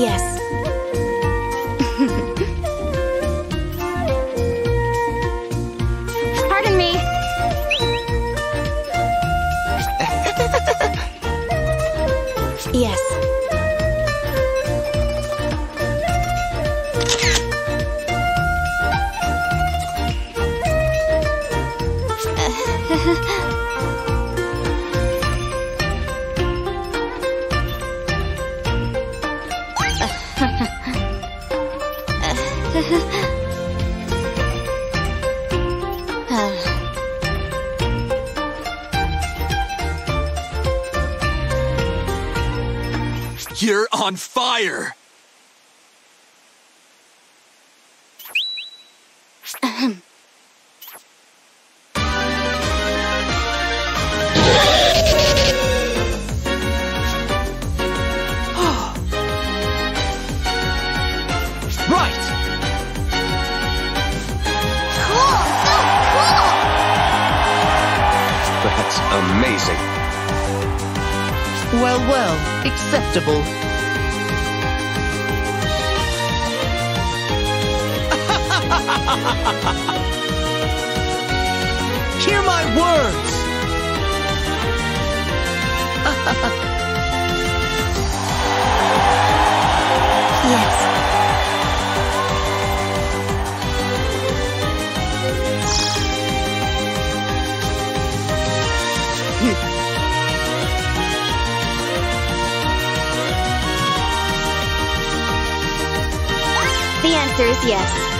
Yes. Pardon me. yes. You're on fire! Right! Cool! So cool! That's amazing. Well, well, acceptable. Hear my words! The answer is yes.